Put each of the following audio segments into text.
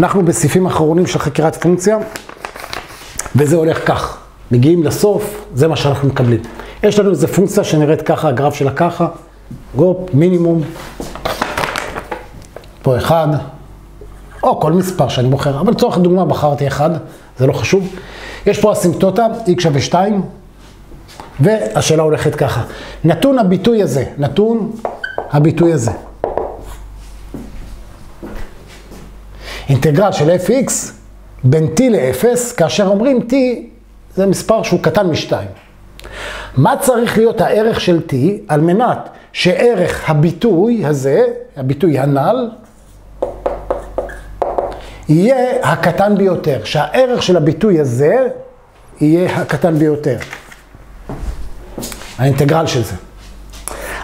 אנחנו בסעיפים האחרונים של חקירת פונקציה, וזה הולך כך. מגיעים לסוף, זה מה שאנחנו מקבלים. יש לנו איזה פונקציה שנראית ככה, הגרף שלה ככה, גופ, מינימום, פה אחד, או כל מספר שאני בוחר, אבל לצורך הדוגמה בחרתי אחד, זה לא חשוב. יש פה אסימפטוטה, x שווה 2, והשאלה הולכת ככה. נתון הביטוי הזה, נתון הביטוי הזה. אינטגרל של fx בין t ל-0, כאשר אומרים t זה מספר שהוא קטן מ-2. מה צריך להיות הערך של t על מנת שערך הביטוי הזה, הביטוי הנ"ל, יהיה הקטן ביותר, שהערך של הביטוי הזה יהיה הקטן ביותר. האינטגרל של זה.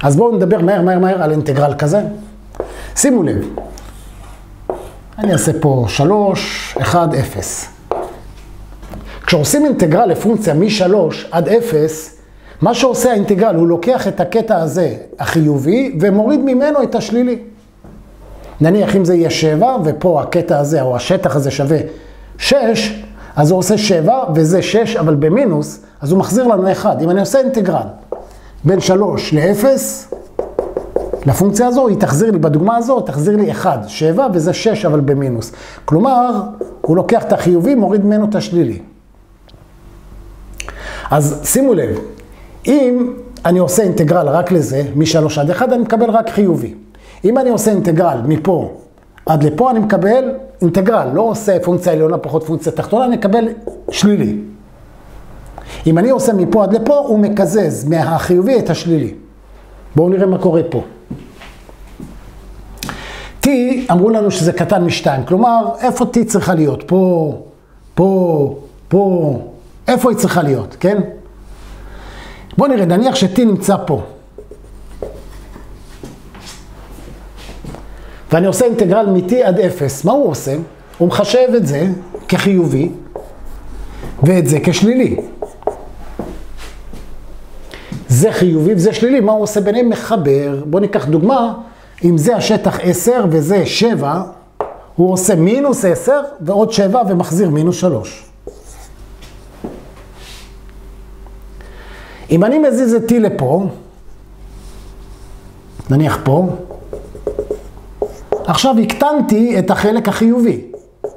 אז בואו נדבר מהר מהר מהר על אינטגרל כזה. שימו לב, אני אעשה פה 3, 1, 0. כשעושים אינטגרל לפונקציה מ-3 עד 0, מה שעושה האינטגרל, הוא לוקח את הקטע הזה, החיובי, ומוריד ממנו את השלילי. נניח אם זה יהיה 7, ופה הקטע הזה, או השטח הזה שווה 6, אז הוא עושה 7, וזה 6, אבל במינוס, אז הוא מחזיר לנו 1. אם אני עושה אינטגרל בין 3 ל-0, לפונקציה הזו, היא תחזיר לי, בדוגמה הזו, תחזיר לי 1, 7, וזה 6, אבל במינוס. כלומר, הוא לוקח את החיובי, מוריד ממנו את השלילי. אז שימו לב, אם אני עושה אינטגרל רק לזה, מ-3 עד 1, אני מקבל רק חיובי. אם אני עושה אינטגרל מפה עד לפה, אני מקבל אינטגרל, לא עושה פונקציה עליונה פחות פונקציה תחתונה, אני מקבל שלילי. אם אני עושה מפה עד לפה, הוא מקזז מהחיובי את השלילי. בואו נראה מה קורה פה. T, אמרו לנו שזה קטן משתיים, כלומר, איפה T צריכה להיות? פה, פה, פה, איפה היא צריכה להיות, כן? בואו נראה, נניח ש-T נמצא פה. ואני עושה אינטגרל מ-T עד 0, מה הוא עושה? הוא מחשב את זה כחיובי, ואת זה כשלילי. זה חיובי וזה שלילי, מה הוא עושה ביניהם? מחבר. בואו ניקח דוגמה, אם זה השטח 10 וזה 7, הוא עושה מינוס 10 ועוד 7 ומחזיר מינוס 3. אם אני מזיז את T לפה, נניח פה, עכשיו הקטנתי את החלק החיובי.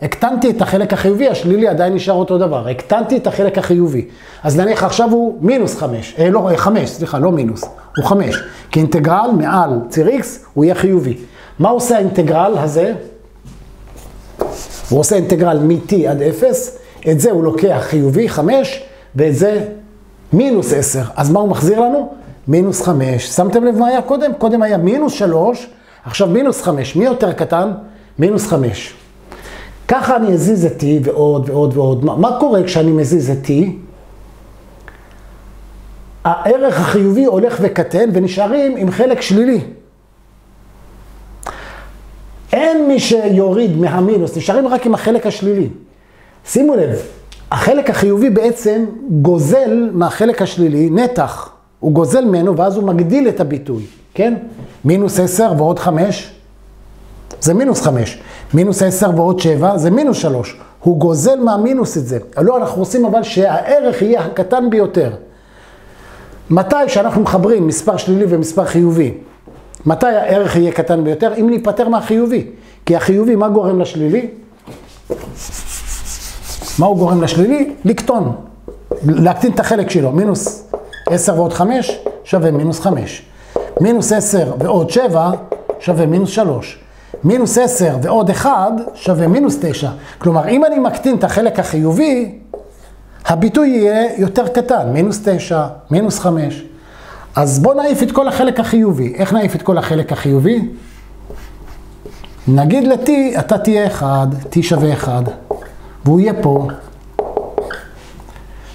הקטנתי את החלק החיובי, השלילי עדיין נשאר אותו דבר. הקטנתי את החלק החיובי. אז נניח עכשיו הוא מינוס חמש, אה, לא, אה, חמש, סליחה, לא מינוס, הוא חמש. כי אינטגרל מעל ציר x הוא יהיה חיובי. מה עושה האינטגרל הזה? הוא עושה אינטגרל מ-t עד 0, את זה הוא לוקח חיובי, חמש, ואת זה מינוס 10. אז מה הוא מחזיר לנו? מינוס חמש. שמתם לב מה היה קודם? קודם היה מינוס שלוש, עכשיו מינוס חמש. מי יותר קטן? מינוס חמש. ככה אני אזיז את T ועוד ועוד ועוד. מה, מה קורה כשאני מזיז את T? הערך החיובי הולך וקטן ונשארים עם חלק שלילי. אין מי שיוריד מהמינוס, נשארים רק עם החלק השלילי. שימו לב, החלק החיובי בעצם גוזל מהחלק השלילי נתח. הוא גוזל ממנו ואז הוא מגדיל את הביטוי, כן? מינוס 10 ועוד 5 זה מינוס 5. מינוס 10 ועוד 7 זה מינוס 3. הוא גוזל מהמינוס את זה. לא, אנחנו רוצים אבל שהערך יהיה הקטן ביותר. מתי שאנחנו מחברים מספר שלילי ומספר חיובי, מתי הערך יהיה קטן ביותר? אם ניפטר מהחיובי. כי החיובי, מה גורם לשלילי? מה הוא גורם לשלילי? לקטון. להקטין את החלק שלו. מינוס 10 ועוד 5 שווה מינוס 5. מינוס 10 ועוד 7 שווה מינוס 3. מינוס 10 ועוד 1 שווה מינוס 9. כלומר, אם אני מקטין את החלק החיובי, הביטוי יהיה יותר קטן, מינוס 9, מינוס 5. אז בואו נעיף את כל החלק החיובי. איך נעיף את כל החלק החיובי? נגיד ל-T, אתה תהיה 1, T שווה 1, והוא יהיה פה.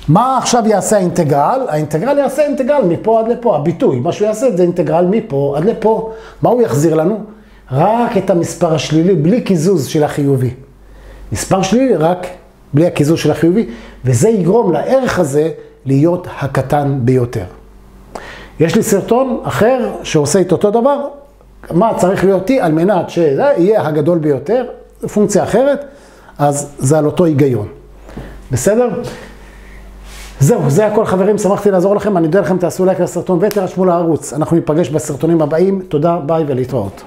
מה עכשיו יעשה האינטגרל? האינטגרל יעשה אינטגרל מפה עד לפה, הביטוי. מה שהוא יעשה זה אינטגרל מפה עד לפה. מה הוא יחזיר לנו? רק את המספר השלילי, בלי קיזוז של החיובי. מספר שלילי רק בלי הקיזוז של החיובי, וזה יגרום לערך הזה להיות הקטן ביותר. יש לי סרטון אחר שעושה את אותו דבר, מה צריך להיות T על מנת שזה יהיה הגדול ביותר, פונקציה אחרת, אז זה על אותו היגיון. בסדר? זהו, זה הכל חברים, שמחתי לעזור לכם, אני אודה לכם, תעשו לייק לסרטון ותרשמו לערוץ. אנחנו ניפגש בסרטונים הבאים, תודה, ביי ולהתראות.